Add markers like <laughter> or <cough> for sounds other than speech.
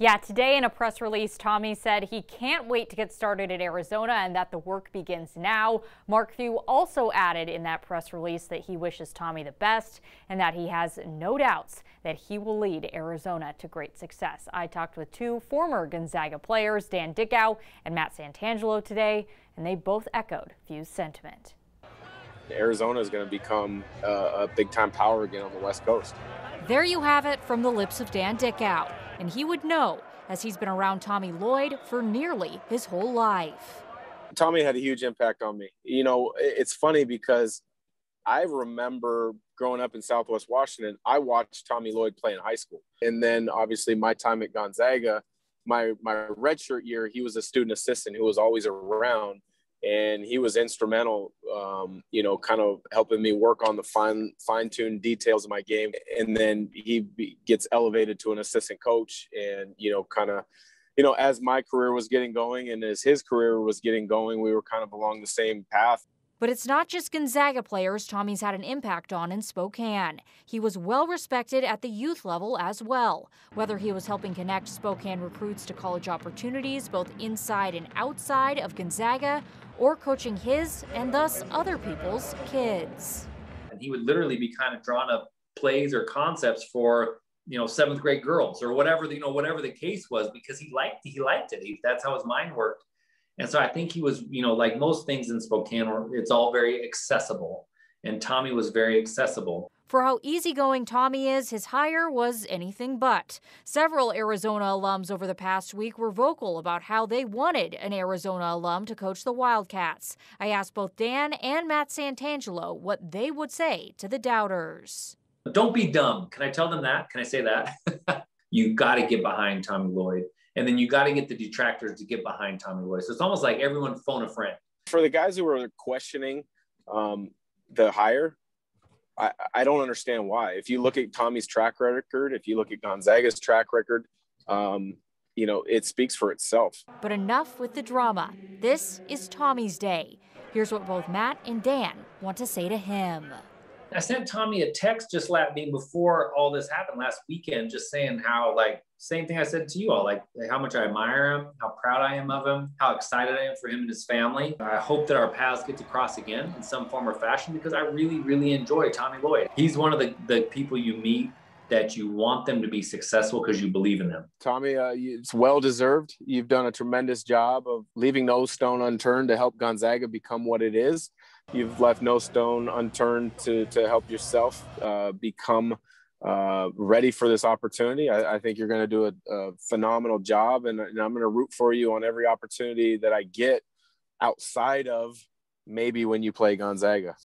Yeah, today in a press release, Tommy said he can't wait to get started at Arizona and that the work begins now. Mark Few also added in that press release that he wishes Tommy the best and that he has no doubts that he will lead Arizona to great success. I talked with two former Gonzaga players, Dan Dickau and Matt Santangelo today, and they both echoed Few's sentiment. Arizona is going to become uh, a big time power again on the West Coast. There you have it from the lips of Dan Dickau and he would know as he's been around Tommy Lloyd for nearly his whole life. Tommy had a huge impact on me. You know, it's funny because I remember growing up in Southwest Washington, I watched Tommy Lloyd play in high school. And then obviously my time at Gonzaga, my my redshirt year, he was a student assistant who was always around and he was instrumental um, you know kind of helping me work on the fine fine tuned details of my game. And then he gets elevated to an assistant coach and you know kind of you know as my career was getting going and as his career was getting going we were kind of along the same path but it's not just Gonzaga players Tommy's had an impact on in Spokane. He was well respected at the youth level as well, whether he was helping connect Spokane recruits to college opportunities both inside and outside of Gonzaga, or coaching his and thus other people's kids. And he would literally be kind of drawing up plays or concepts for you know seventh grade girls or whatever you know whatever the case was because he liked he liked it. He, that's how his mind worked and so I think he was, you know, like most things in Spokane, it's all very accessible. And Tommy was very accessible. For how easygoing Tommy is, his hire was anything but. Several Arizona alums over the past week were vocal about how they wanted an Arizona alum to coach the Wildcats. I asked both Dan and Matt Santangelo what they would say to the doubters. Don't be dumb. Can I tell them that? Can I say that? <laughs> you got to get behind Tommy Lloyd and then you got to get the detractors to get behind Tommy Lloyd. So it's almost like everyone phone a friend. For the guys who are questioning um, the hire, I, I don't understand why. If you look at Tommy's track record, if you look at Gonzaga's track record, um, you know, it speaks for itself. But enough with the drama. This is Tommy's day. Here's what both Matt and Dan want to say to him. I sent Tommy a text just last me before all this happened last weekend, just saying how like same thing I said to you all, like how much I admire him, how proud I am of him, how excited I am for him and his family. I hope that our paths get to cross again in some form or fashion because I really, really enjoy Tommy Lloyd. He's one of the, the people you meet that you want them to be successful because you believe in them. Tommy, uh, it's well deserved. You've done a tremendous job of leaving no stone unturned to help Gonzaga become what it is. You've left no stone unturned to, to help yourself uh, become uh, ready for this opportunity. I, I think you're going to do a, a, phenomenal job, and, and I'm going to root for you on every opportunity that I get outside of maybe when you play Gonzaga.